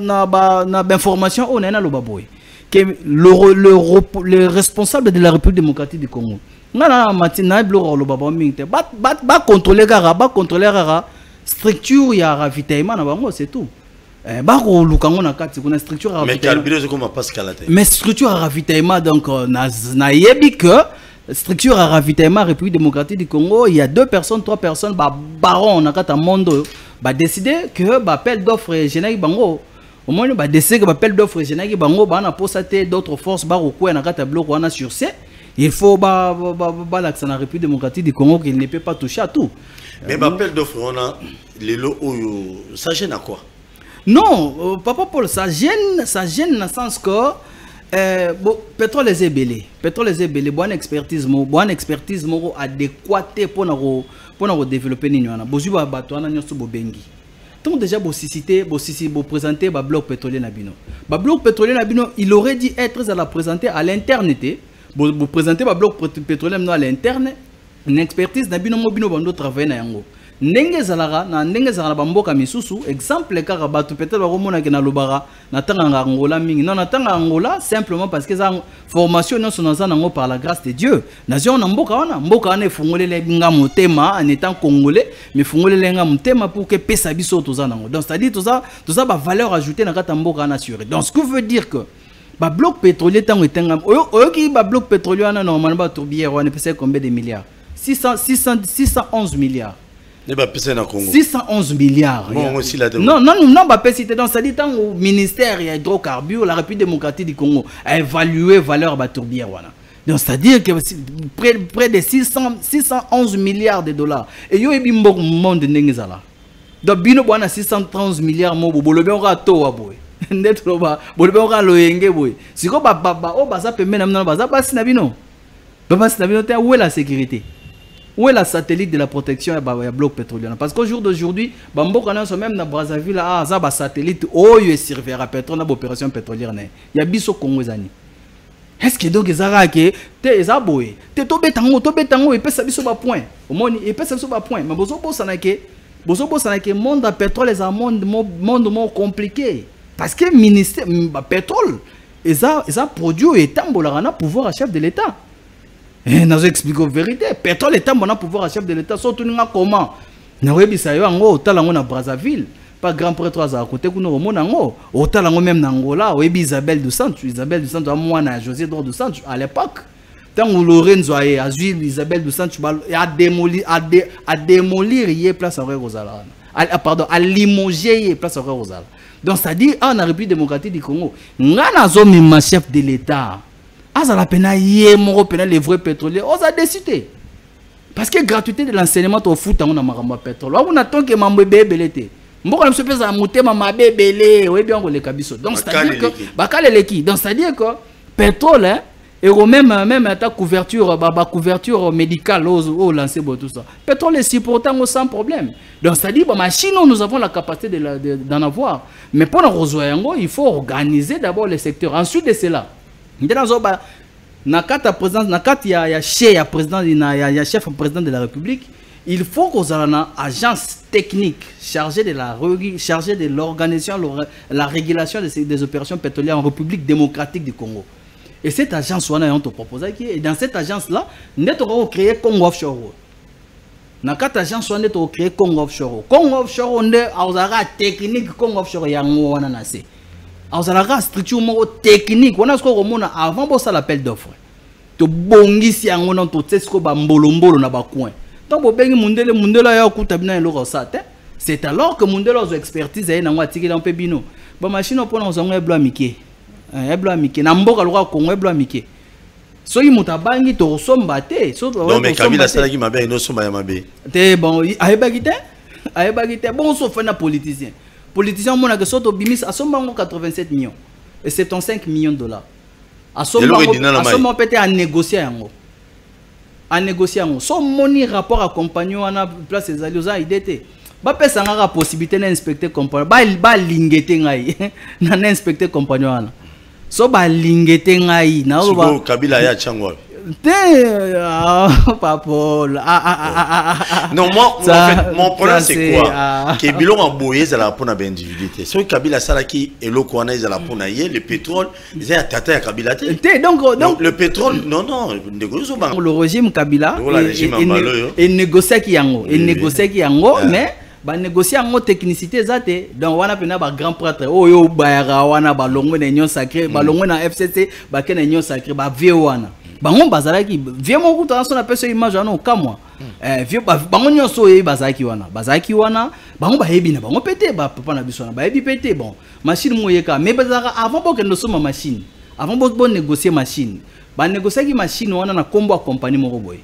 na ba- na bainformation oyo naye naloba boye que le, le, le responsable de la république démocratique du congo nga na mati na biloko aloba bango mingi te Ba- ba- bacontrôle kaka bacontrôle kaka structure ya ravitaillement na bango c'est tout Eh, bakoluka ngo na kati kuna structure ya mais structure à ravitaillement donc euh, na- nayebi que structure à ravitaillement république démocratique du congo il y a deux personnes trois personnes babaron na kati ya monde oyo badécide que bappel d'offre egenaki bango. Omoni badécide que bappel d'offre egenaki bango baa na posa te d'autres forces bakokwea na kati ya biloko wana sur ce il faut ba- ba- ba- balakisa na république démocratique du congo qu'il ne peut pas toucher à tout. Mais bappel d'offre wana lelo oyo ça gêne à quoi? Non, euh, Papa Paul, ça gêne, ça gêne dans le sens que euh, bon, pétrole est belé. Pétrole est belé. Bonne expertise, bonne expertise adéquate pour nous pour nous développer ba bato na nyoso bobengi. Donc déjà bo cité, bo sisi bo présenter ba bloc pétrolier na bino. Ba bloc pétrolier na bino, il aurait dû être à la présenter à l'interne bo présenter ba bloc pét- pétrolier à l'interne. Une expertise na bino mo bino bando travailler na yango. Ndenge ezalaka na ndenge ezalaka na bamboka misusu exemple kaka bato peut-être bakomonaki na lobaka na ntango ya angola mingi. Non na ntango angola simplement parce que eza formation nyonso nango par la grâce de dieu. Nazwi na mboka wana mboka wana efungolele nga motema en étant congolais mais efungolele nga motema pour que epesa biso toza nango. Donc c'est-à-dire toza toza bavaleur ajoutée na kati ya mboka wana assuré donc ce que veut dire que babloc pétrolier ntango etengami oyo- oyoki babloc pétrolier wana normalement batourbière wana epesaki combien de milliards? 600, 600, 611 milliards ne bapesa na congo. 611 milliards Bon, aussi, là, non non non bapesi te donc cestadire ntango ministère ya hydrocarbure la république démocratique du congo a évalué valeur ya batourbière wana donc c'est-à-dire que près, près de 600, 611 milliards de dollars. Et yo ebi mboko monde ndenge ezala donc bino bwana 630 milliards mo bo bolobi yango atowa boye nde toloba bolobi yango loyenge boye sikoyo ba- ba- ba- oyo baza pembeni na bino baza basi na bino. Bapasi na bino te où est la sécurité? Où est la satellite de la protection ba- ya bloc pétrolier? Parce qu'au jour d'aujourd'hui bamboka nyonso même na brazzaville ah, aza basatellite oyo esurveillera pétrole na baopération pétrolière na ye ya biso congo ezani est ce que donc eza kaka ke te eza boye? Te tobeta yango tobeta yango epesa biso bapoint omoni epesa biso bapoint mais bozobosana ke bozobosana ke monde ya pétrole eza monde mo- monde moko compliqué. Parce que ministère ba pétrole eza eza produit oyo etambolaka na pouvoir ya chef de l'état nazo explique vérité pétrole etambola na pouvoir ya chef de l'état so otuninga comment nakoyebisa yo yango otala yango na brazzaville pas grand prêtre azala kote kuna omona yango otala yango même na angola oyebi isabelle du centre isabelle du centre amwana ya josé dor du centre à l'époque ntango lorenzo aye azwi isabelle du centre adémolir ye place yango ekozala wana ah, pardon alimoger ye place yango ekozala donc c'est à dire awa na république démocratique du congo nga nazomema chef de l'état azala pena ye moko pena les vrais pétroliers. Oza déci te parce que gratuité de l'enseignement tofuta yango na makambo ya pétrole. Wakuna tonke mambo ebe ebele te. Mboka na biso mpe ezala motema mabe ebele oyebi yango koleka biso. Donc c'est-à-dire que eleki. bakala eleki donc c'est-à-dire que pétrole hein, eko même même ata couverture ba, ba couverture médicale oyo lancé bo tout ça. Pétrole est supporté yango sans problème. Donc c'est-à-dire ba machine oyo nous avons la capacité de la- de- d'en avoir. Mais mpona kozwa yango il faut organiser d'abord le secteur ensuite de cela nde nazoba na kati ya présidence na kati ya, ya chef ya président na ya, ya chef président de la république il faut kozala na agence technique chargée de la chargée de l'organisation l'or- la régulation des, des opérations pétrolières en république démocratique du congo. Et cette agence wana yango toproposaki et dans cette agence là nde tokoki créer congo offshore. Na kati agence wana nde tokocréer congo offshore. Congo offshore nde azalaka technique congo offshore yango wana na se azalaka structure moko technique. Wana sikoyo komona avant bosala appel d'offre tobongisi yango na totie sikoyo bambolombolo na bacoin donc bobengi mundele mundele aya okuta bino eloko osala te c'est alors que mundele azwa expertise aye nango atikeli yango mpe bino. Bamashine mpona kozwa yango eblo ya mike. Eh, eblo ya mike. Na mboka lokola kongo eblo ya mike. Soki moto abangi tokosomba te. Te. bon ayebaki te ayebaki te. Politicien politicien omonaka so tobimisa asomba yango 87 millions. Et 75 millions de dollars. Asomba Eloko yango- edina na mai. asomba yango mpe te anégocie yango anégocie yango so omoni rapport accompagne wana place ezali oza ide te bapesa ngaka possibilité na inspecter compagnie Ba- balinge te ngai na inspecter compagnie wana so balinge te ngai aya atyango wapi te ah, papol ah, ah, ah, ah, ah, ah. non moi Ça- en fait, mon problème c'est c'est, quoi? ke biloko ya boye ezalaka mpona baindividu te soki kabila asalaki eloko wana ezala mpona ye le pétrole eza ya tata ya kabila donc donc le pétrole non non ozobanga le régime kabila ya mbala oyo. enégociaki yango Oui, oui. enégociaki yango mais banégocie yango technicité eza te donc wana mpena bagrand prêtre. Oyo bayaka wana balongwe na union sacré balongwe na fcc bake na union sacré bavie wana bango bazalaki vie moko kuta so napesa image wana okamwa Eh, vie- ba- bango nyonso oyebi bazalaki wana. Bazalaki wana bango bayebi na bango mpe te bapapa na biso wana. Bayebi mpe te bon machine moyeka mais bazalaka avant bokende osomba machine avant bo- bonégocie machine banégociaki machine wana na nkombo ya compagnie moko boye.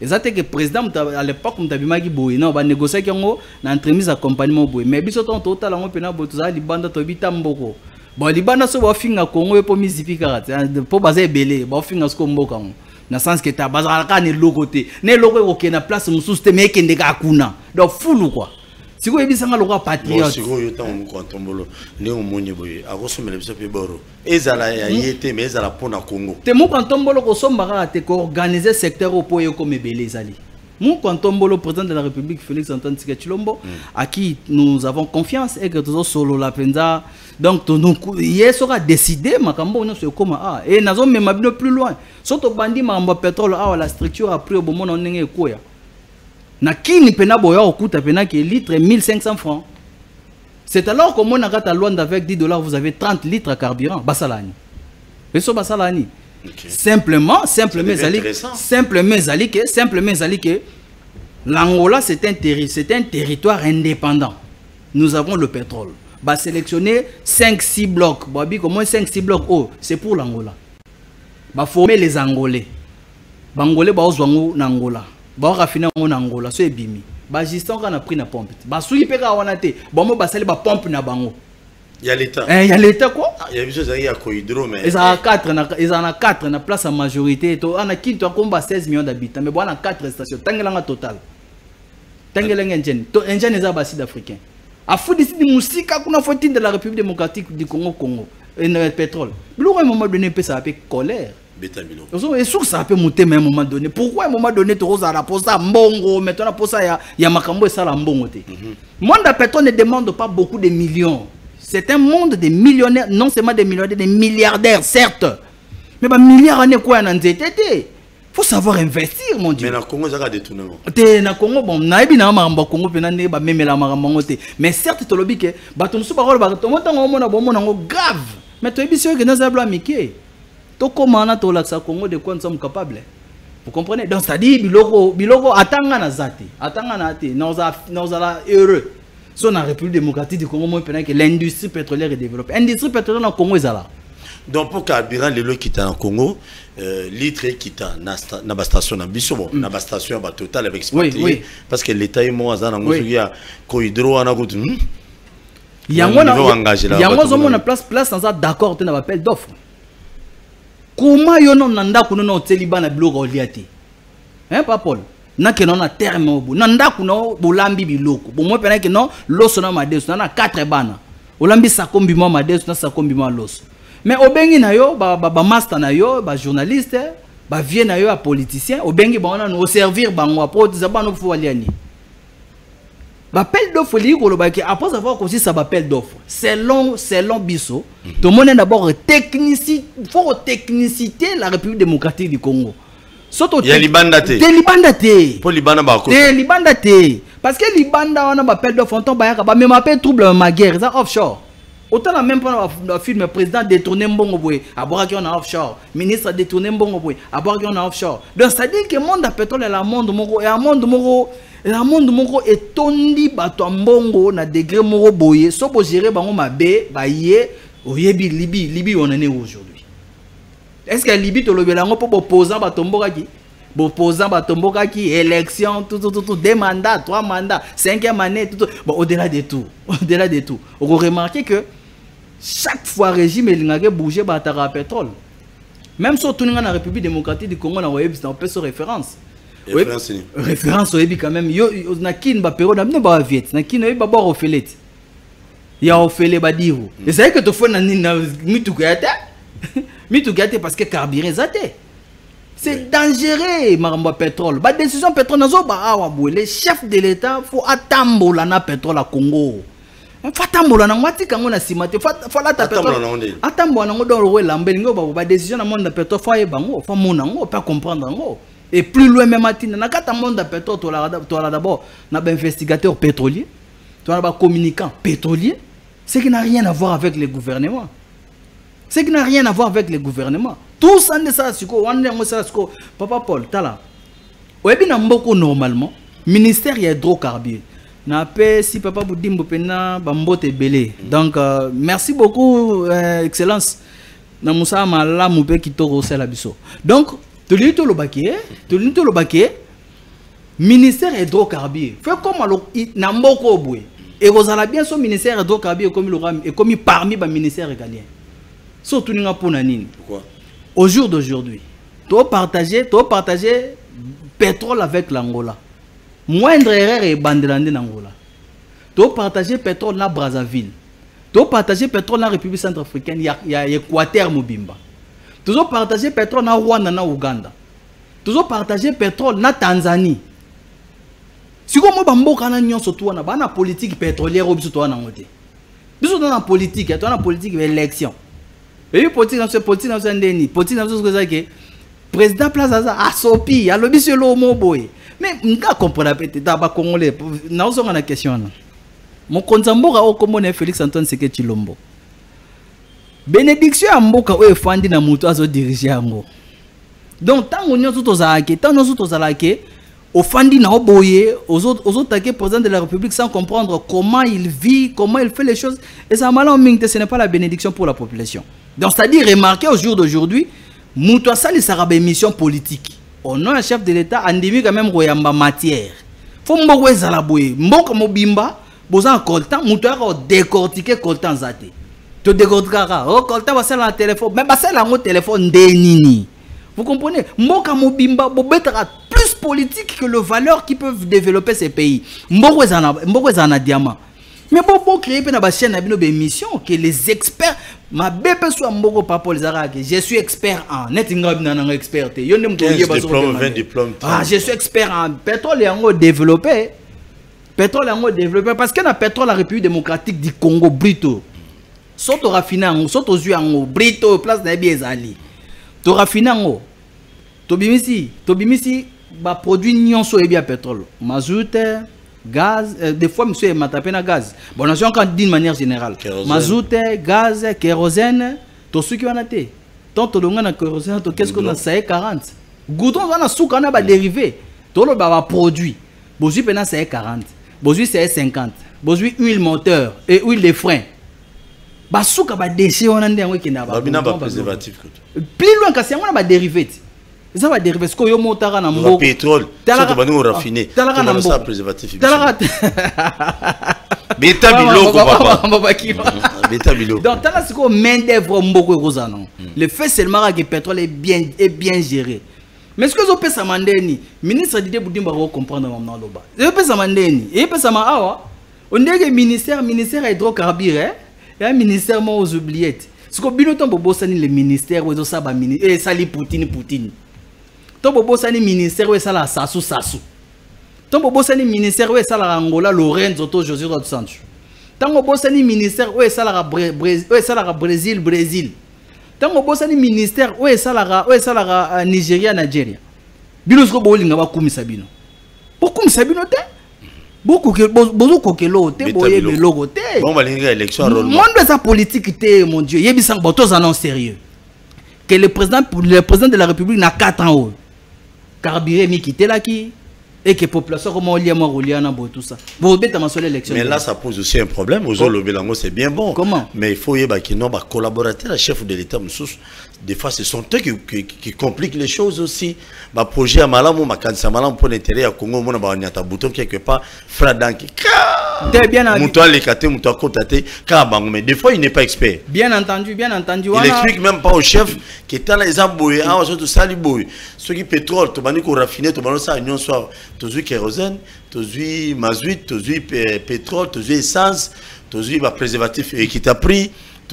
Eza te ke président à l'époque moto abimaki boye. Non banégociaki yango na entremise ya compagnie moko boye. Mais biso ntango totala yango mpena boye tozala libanda toyebi ta mboko bon libanda so baofinga kongo ye mpo mizipi kaka te mpo baza ebele baofinga siko mboka yango na sens ke ta bazalaka kaka na eloko te na eloko ekokende na place mosusu te me ekende kaka kuna. Donc fulu kua sikoyo oyebisanga lokola bon patriote. sikoyo ntango moko ya ntombolo ndenge omoni boye akosomela biso mpe boro. Ezala ya ye te mais ezala mpona congo. Te moka ntombolo kosomba kaka te koorganize secteur oyo mpo ekoma ebele ezali moka ntombolo président de la république félix antoine tsika chilombo à qui nous avons confiance et que tozosolola mpenza donc ye soki adécide makambo nyonso ekóma awa e nazomema bino plus loin. So tobandi makambo ya pétrole awa la structure apris obomona ndenge ekoya na kini mpena boya kokuta mpena ke litre 1500 francs. C'est alors qu'au moins, avec 10 dollars, vous avez 30 litres à carburant. Eso basala ni Ok. simplement simplement ezali simplement ezali ke simplement ezali ke l'angola c'est un, terri c'est un territoire indépendant. Nous avons le pétrole va sélectionner 5-6 blocs. Babi comment 5-6 blocs? Oh c'est pour l'angola. Va former les angolais. Bangolais ngo na angola. Baorafine yango na angola so ebimi. Bagistan kaka na prix na pompe. Te basuki mpe kaka wana te. Basali bapompe na bango. Il y a l'État. Eh, ya leta ko Il y a biso ezalaki ya kohydro mais ezalaka 4 na ezala na 4 na place ya majorité. Ana kinto akomba 16 millions d'habitants. Mais bwana 4 station tangelanga total. Tangelanga engine to engine eza ba sud africain afudisidi musika kuna fo de la république démocratique du congo congo. Na pétrole. Biloko à un moment donné epesaka mpe colère. Esukusaka mpe motema ya un moment donné. Pourquoi un moment donné tokozala mposa ya mbongo? Maintenant mposa ya, ya makambo esala mbongo te monde ya pétrole ne demande pas beaucoup de millions. C'est un monde de millionnaires non seulement des millionnaires des milliardaires certes. Mais bamilliard wana ekwaya na nzete te faut savoir investir mon dieu Mais na Congo ezalaka détournement. te na congo bon nayebi na makambo congo mpena ndenge bamemela makambo yango te mais certes tolobi ke bato mosusu bakolobaka tongo ntango omona bomona yango grave mais toyebi si oyo eza bla mike tokóma wana tolakisa congo de quoi nous sommes capables vous comprenez donc c'est-à-dire biloko biloko atanga naza te atanga na te naozala heureux so na république démocratique du congo moi mpena ke l'industrie pétrolière est développée industrie pétrolière na congo ezala donc mpo carburant lelo ekita na congo euh, litre ekita na, na bastation na biso bon na bastation ya batotal avec Oui, Spatrie, oui. parce que l'état ye moko aza nango Oui. soki ya kohydro wana kutu hmm? yango ozomona place place naza d'accord te na bappel d'offre. Koma yo no na ndako no na otieli bana biloko olia te hein pa paul? Nakende na terme obo na ndako na yo bolambi biloko. Bomoi mpe nake no loso na madeso na na 4 bana olambi sako mbima madeso na sako mbima loso mais obengi na yo bamaster ba, ba master na yo bajournaliste bavie na yo ya politicien obengi bango nanu oservir bango apres otiza bana fo balia nini? Bappel d'offre elingi koloba ke après avoir kosisa bappel d'offre selon selon biso tomoni d'abord technici faut technicité la république démocratique du congo. Libanda te. libanda te. Mpo libana bako te libanda te. Parce que libanda wana bappel d'offre nton bayaka bamema mpe trouble ma guerre eza offshore otala même mpona bafilme président détourné mbongo boye abwakaki wana offshore. Ministre détourné mbongo boye abwakaki wana offshore. Donc c'est à dire que monde ya pétrole ela monde moko ya monde moko ela monde moko etondi bato ya mbongo na degré moko boye. So bogere bango mabe baye oyebi libi libi on en est aujourd'hui? Est-ce que libi tolobela yango mpo boposant batombokaki boposant batombokaki élection tout, tout, tout, tout, deux mandats trois mandats cinquième année tout. Bon, au-delà de tout au-delà de tout on remarqué que chaque fois régime elingaki bouger bataka ya pétrole même so otuninga na république démocratique du congo na oyebisi na opesa référence. Référence oyebi quand même. Yo na kini bapériode na bino baviet na kini oyebi babwaka ofele ti ya ofele badiru ezali ke tofoi na nini na mituka ya te mituka ya te parce que carburant eza te c'est dangereux makambo ya pétrole badécision pétrole nazoba awa boye le chef de l'état fo atambola na pétrole ya congo fo atambola nango atika yango na nsima te Atambola nango donc loko elamba elingi oba badécision na monde ya pétrole fo ayeba yango fo amona yango mpe acomprendre yango et plus loin même atina na kati ya monde ya pétrole tolaka tolaka d'abord na bainvestigateur pétrolier tolaka bacommunicant pétrolier. Ce qui n'a rien à voir avec le gouvernement ce qui n'a rien à voir avec le gouvernement tout ça nde esala sikoyo wana nde yango esala sikoyo papa paul tala. Oyebi na mboka normalement ministère ya hydrocarbure napesi papa budimbo mpena bambote ebele. Donc euh, merci beaucoup euh, excellence. Na mosala malamu mpe kitoko osala biso. Donc tolingi tolobaki ye tolingi tolobaki ye ministère ya hydrocarbure fe koma lo- i- na mboka oyo boye ekozala bien so ministère ya hydrocarbure ekomi lokola- ekomi parmi baministère régalien so otuninga mpona nini? Pourquoi? Au jour d'aujourd'hui topartage topartage pétrole avec l'angola moindre erreur ebandela nde na angola topartage pétrole na brazzaville topartage pétrole na république centrafricaine ya, ya équateur mobimba tozopartage pétrole na rwanda na uganda tozopartage pétrole na tanzanie sikoyo mo bamboka wana nyonso to wana baa na politique pétrolière oyo biso toza nango te biso toza na politique toza na politique ya élection eyi politique na biso politique na biso ya ndeni politique na biso soki eza ke président place aza asopi alobi so eloo mo boye mais nga comprendre mpe te ta bacongolais naozonga na question wana. Mokonzi ya mboka oyo kombo na félix antoine seke chilombo bénédiction ya mboka oyo efandi na moto azodirige yango. Donc ntango nyonso tozalaki ntango nyonso tozalaki ofandi na yo boye ozo- ozotake président de la république sans comprendre comment il vit comment il fait les choses. Ça malamu mingi te ce n'est pas la bénédiction pour la population. Donc c'est à dire remarquez au jour d'aujourd'hui moto asalisaka baémission politique au nom ya chef de l'état andimi quand même koyamba matière. Fo mboko ezala mboka mobimba boza coltan moto ayaka kodécortike coltan aza te todécortikaka o coltan basala na telefone me basala yango telefone nde nini vous comprenez? Mboka mobimba bobetaka plus politique que le valeur qui peuvent développer ces pays. Mboko ezala na- diamant. Mais bo bocréer mpe na bachaîne na bino bémission que les experts mabe mpe so ya mboko papol ezalaka ke je suis expert en neti ngai bina nanga expert. Te yo nde moto 15 oyeba soki diplômes, otema 20 nde. diplômes, ah 30. je suis expert en pétrole yango développé pétrole yango développé parce que na pétrole la république démocratique du congo brito. So torafine yango so tozwi yango brito place na yebi ezali torafine yango tobimisi tobimisi baproduit nyonso oyebi ya pétrole. Mazout gaz euh, des fois monsieur emata mpe na gaz bon nazwi yango d'une manière générale Kérosène. mazout gaz kérosène tosuki wana te tant tolonga na kérosène na saye 40 goudron wana suka wana badérivé toloba baproduit bozwi mpe na saye 40 bozwi saye 50 bozwi huile moteur et huile de frein basuka badeshe wana nde yango ekendaka plus loin kasi yango na badérivé ti eza badérivé sikoyo yo Ah, talaka na tobandosala mboka. préservatif talaka beta biloko papa. babakilo beta biloko. Donc tala sikoyo main d'œuvre mboko ekozala nango le fait seulement kaka pétrole est bien, géré. Mais soki ezopesama ndeni ministre didie budimba akocomprendre mamna aloba ezopesama ndeni eyepesama awa. Ondenge ministère ministère ya hydrocarbure eh? ya ministère moko siko bino bobosani le ministère oyo ezosala bamini esali poutine poutine to bobosani ministère oyo esalaka sasu sasu. Ntango obosani ministère oyo esalaka angola lorenzo to josé dos santos ntango obosani ministère oyo esalaka brésil brésil. Ntango obosani ministère oyo esalaka oyo esalaka uh, nigeria nigeria. Bino siko bolinga bakumisa bino. Bokumisa bino te? Bozokokela te boyeba eloko te. Monde eza politique te mon dieu. Yebisanga bato oza non sérieux. Que le président le président de la république na 4 ans oyo carburé mikitelaki et que population koma olia mwa kolia na tout ça bobeta masolo élection Mais là, ça pose aussi un problème. Aux autres, le Belango, c'est bien bon. Comment Mais il faut y avoir qui n'ont pas collaborateur, chef de l'État, monsieur, des fois, ce sont eux qui, qui, qui compliquent les choses aussi. Ma projet à Malamou, ma candidature à Malamou pour l'intérêt à Congo, mon abanyata bouton quelque part, qui Te, bien, habi- Moutoua l'écaté, moutoua côté, car mais des fois, il n'est pas expert. bien entendu bien entendu Il explique même pas au chef les emboués, ah, surtout ça, les boués. Ceux qui pétrole, vas nous ça, union soit, tu as kérosène, mazout, tu as pétrole, as essence, tu as préservatif et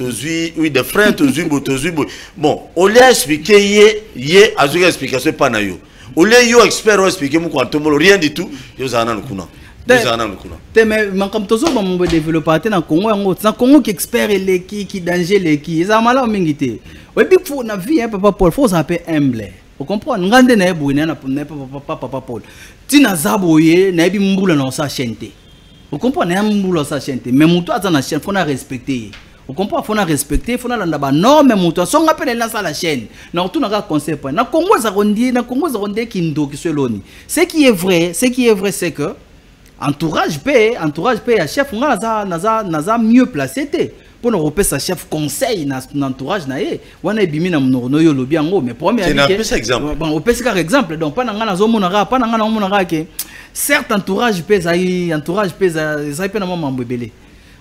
as huile de frein, tu as tu as Bon, au lieu d'expliquer, yé, yé, à ce explication, pas na yo. Au lieu yo expert, expliquer, mon quantum, rien du tout, yo zana nous kuna. Te me makambo tozoba mambo développe te na congo yango na congo ki expert eleki ki danger eleki ezala malamu mingi te. Oyebi na vie ya papa paul fo ozala mpe humble. Ocomprendre nga nde naye boye naye na naye papa paul. Ntina aza boye nayebi mbula na osala chaîne te ocomprendre naye mbula osala chaîne te mais moto aza na chaîne fo na respecte ye ocomprendre fo na respecte fo nalanda banorme moto asonga mpe naye nasala chaîne. Na kotuna kaka conseil point. Na congo eza kondie na congo eza kondie kindoki so eloni ce qui est vrai ce qui est vrai c'est que entourage mpe entourage mpe ya chef nga naza, naza, naza mieux placé te mpo na kopesa chef conseil na, na entourage na ye. Wana ebimi na monoko no oyo olobi yango mais exemple. Bon, opesi kaka exemple. Donc mpa na nga nazomona kaka mpa na nga nazomona kaka ke certes entourage mpe ezali entourage mpe eza- ezali mpe na mwa mambo ebele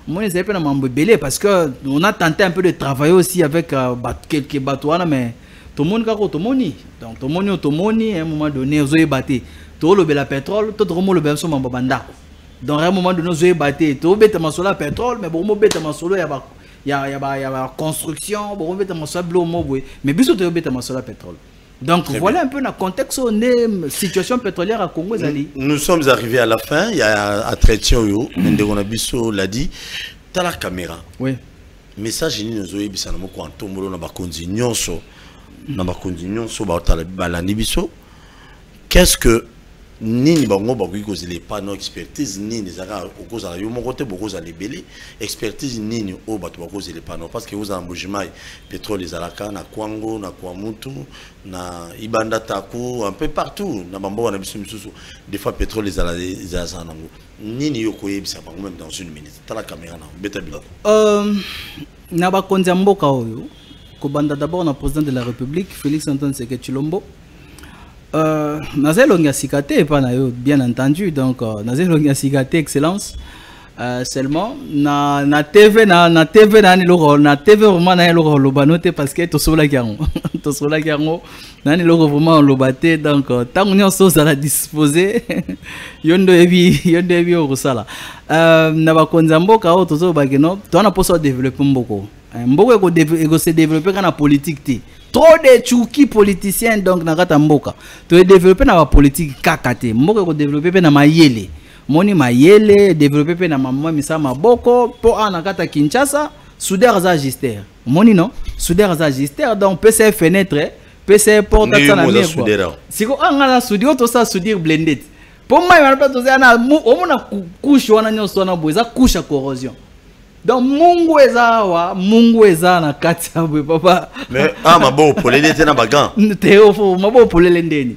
mambo ebele parce que on a tenté un peu de travailler aussi avec euh, bat- quelques bato wana mais tomoni kaka oyo tomoni donc tomoni oyo tomoni à un moment donné ozoyeba te toolobela pétrole to tokomolobela biso mambo bandako donc à un moment donné ozoyeba te tobeta masolo ya pétrole mais bokomobeta masolo ya ba ya ya ba ya ba construction bokomobeta masolo ya biloko mo boye mais biso toyobeta masolo ya pétrole donc Très voilà un peu na contexte nde situation pétrolière à congo ezali Nous sommes arrivés à la fin. Il y a à traiter yo, Mendego Nabiso l'a dit. T'as la caméra. oui Message ni nous oyebisa na moko antombolo na bakonzi nyonso na bakonzi nyonso baotala balandi biso. Qu'est-ce que nini bango bakoki kozela epano expertise nini ezalaka okozala? Yo moko te bokozala ebele expertise nini oyo bato bakozela epano parce que ozala mbujimai pétrole ezalaka na kwango na kwamutu na ibanda taku un peu partout na bamboka na biso misusu. Des fois pétrole ezala ezalasa nango. Nini yo koyebisa bango même dans une minute? Tala caméra na beta biloko. Euh, na bakonzi ya mboka oyo kobanda d'abord na président de la république félix antoine seke chilombo euh, naza elongi ya sika te epa na yo bien entendu donc euh, excellence. Euh, seulement na, na tv na, na tv nani eloko na tv vraiment nani eloko oloba no te parce que tosololaki yango tosololaki yango nani eloko vraiment oloba te donc euh, ntango nyonso ozala disposé yo nde oyebi yo nde oyebi oyo kosala euh, na na mposa odeveloppe mboko. Eh, mboko ekode- ekose développer kaka na politique te. Trop de chuki politicien donc na kati ya mboka toedeveloppe na bapolitike kaka te. Mboka ekodeveloppe mpe na mayele. Moni mayele developpe mpe na mamwa misala maboko mpo awa na kati ya kinshasa souder aza agister omoni no souder aza agister donc pesa ye fenêtre pesa ye porte ata na mir soudeur awa. siko anga na sudi oyo tosala sudir blended. Mpo mai wana mpe tozala na omona ku- couche wana nyonso wana boye eza couche ya corrosion donc mungu eza awa mungu eza na kati ya boye papa. Ah maboko polele te na bagan te ofo maboko polele ndeni.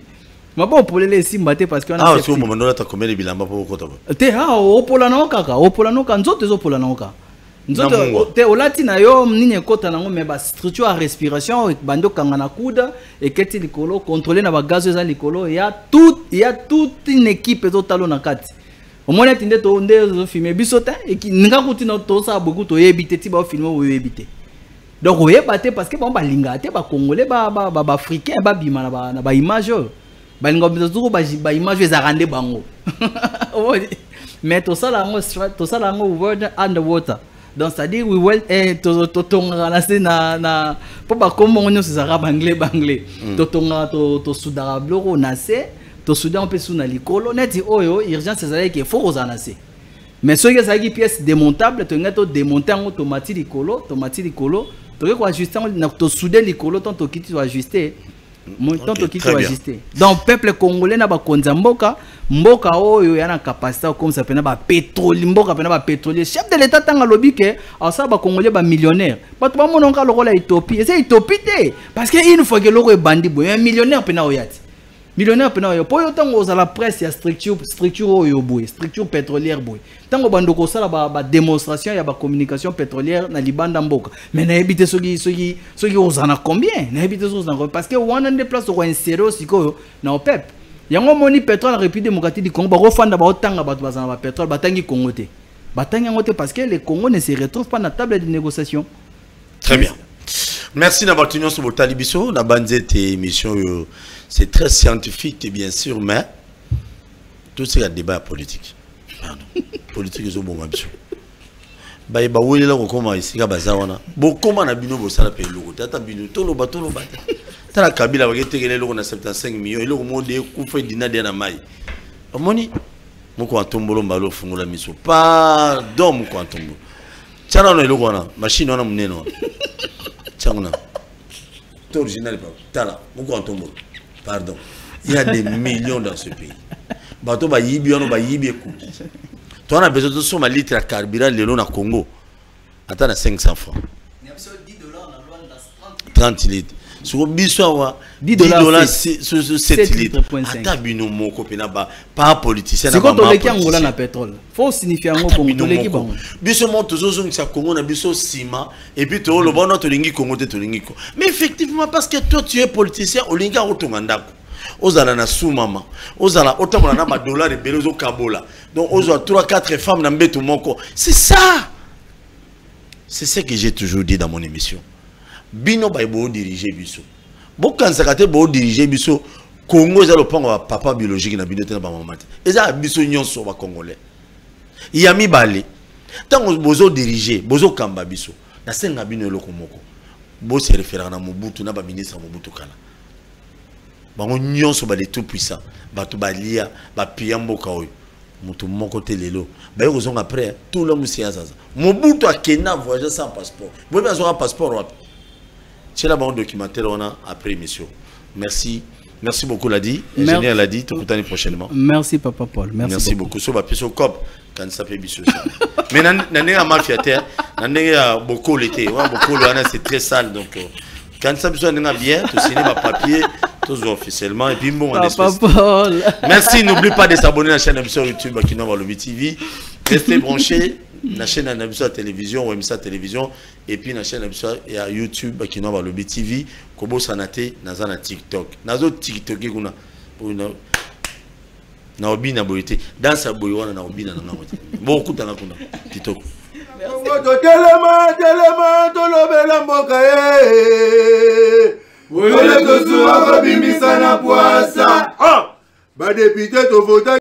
Maboko polele esimba te parce omoma ndolata komele bilamba mpo okota te awa opola nango kaka opola nango kaka. Nzoto ezopola nango kaka. Nzoto te olati na yo nini ekota nango me bastructure ya respiration bandi okanga na kuda eketi likolo contrôle na bagaz oyo eza likolo ya tout ya toute une équipe ezotalo na kati omoni eti nde to- nde ezofilme biso te eki- nga kuti na tosala boku toyebi te ti baofilme oyebi te. Donc oyeba te parce que bango balingaka te bacongolais baafricain babima na ba- na baimage oyo. Balingaka tuku baimage oyo ezalaka nde bango. Mais tosala yango tosala yango world underwater. Donc c'est-à-dire we well eh, to- totongaka na se na na mpo bakombongo nyonso ezalaka banglais banglais totongaka to- tosudaka biloko na se tosuda mpe su na likolo neti oyo urgence ezalaki efo kozala se. Mais soki ezalaki pièce démontable tolingai todemonte yango tomati likolo tomati likolo tokoki koajuste yango tosude likolo to tokiti toajuste Mo- to Ok, tokiti toajuste donc peuple congolais na bakonzi ya mboka mboka oyo ya na capacité akomisa mpena bapétroli mboka mpena bapétrolier chef de l'état ntango alobi ke asala bacongolais bamillionnaire. Bato bamonaka lokola ethiopie. Eza ethiopie te parce que une fois ke eloko ebandi boye millionnaire mpena oya ti millionnaire mpena oyo mpo oyo ntango ozala presse ya structure structure oyo boye structure pétrolière boye. Ntango bando kosala badémonstration ya bacommunication pétrolière na libanda mboka. Mais nayebi te soki soki soki ozala na combien? Nayebi te soki ozala na combien? Parce que wana nde place okoinsere o sikoyo na opep yango omoni pétrole na république démocratique du congo bakofanda baotanga bato bazala na bapetrole batangi congo te batangi yango te parce que le congo ne se retrouve pas na table de négociation. Très bien. Merci d'avoir tenu sur votre talibiso. La bande tes émission, euh, c'est très scientifique bien sûr, mais tout c'est un débat politique. Pardon. politique est au bon biso. Ba ba wele la kokoma isika baza wana. Bokoma na bino bosala pe loko. Tata bino tolo ba tolo ba. Tala kabila ketekele loko na 75 millions. Eloko monde kufa dina fungola miso. Pardon wana. Machine. C'est original pas. Tala moko atombolo. Pardon. Il y a des millions dans ce pays. Bato ba yibi wana ba yibi ekuki. To wana besoin de soma litre ya carburant lelo na Congo. Ata na 500 francs. 30 litres. Soko biso awa 10 10 dollars, dollars c'est- sur 7 7 litres. litres point cinq. Ata bino moko pena ba pas politicien na sikoyo ba toleki yangola politicien. na pétrole? Fo signifie yango Ata kongo bino toleki moko. bango biso mo tozozongisa kongo na biso nsima epuis tooloba wana tolingi kongo te tolingi kongo mais effectivement parce que toi tu es politicien olingi akotonga ndako ozala na sumama ozala otambola na badollar ebele ozokabola. Donc ozwa 3 4 femmes na mbeto moko. C'est ça! C'est ce que j'ai toujours dit dans mon émission bino baye bodirige biso. Bokanisaka te bodirige biso. Kongo eza lopango ya papa biologique na bino te na bamama te eza ya biso nyonso bacongolais ya mibale. Ntango bozodirige bozokamba biso nasenga bino eloko moko bose referaka na mobutu na baministre ya mobutu kala. Bango nyonso bale tout puissant bato balia bapia mboka oyo moto moko te lelo. Baye kozonga après tout longue séance aza mobutu akenda voyage sans passeport. Boyebi azwaka passeport tiela bango documentaire wana après émission merci. Merci beaucoup ladi. Ingénieur ladi tokutani prochainement. Merci papa paul. Merci, merci beaucoup. so bapesi cop kanisa mpe biso mais na ndenge ya mafia te na ndenge ya bokolo te wana bokolo wana c'est très sale donc euh, kanisa biso na ndenge ya bien tosini bapapier tozwa officiellement et puis mbongo paul. Merci, n'oublie pas de s'abonner à la chaîne sur YouTube Akino Balobi TV. Restez branchés. na chaîne na biso ya télévision oyebisa télévision et puis na chaîne na biso ya youtube bakinoa balobi tv kobosana te naza na tiktok. Nazo tiktoke kuna. Na obina boye te. Danse ya boye wana na obina na ngango te. Bokutanga kuna kitoko totelema telema tolobela mboka ye. Oyo tozuwa kobimisa na pwasa ah! badepute tovota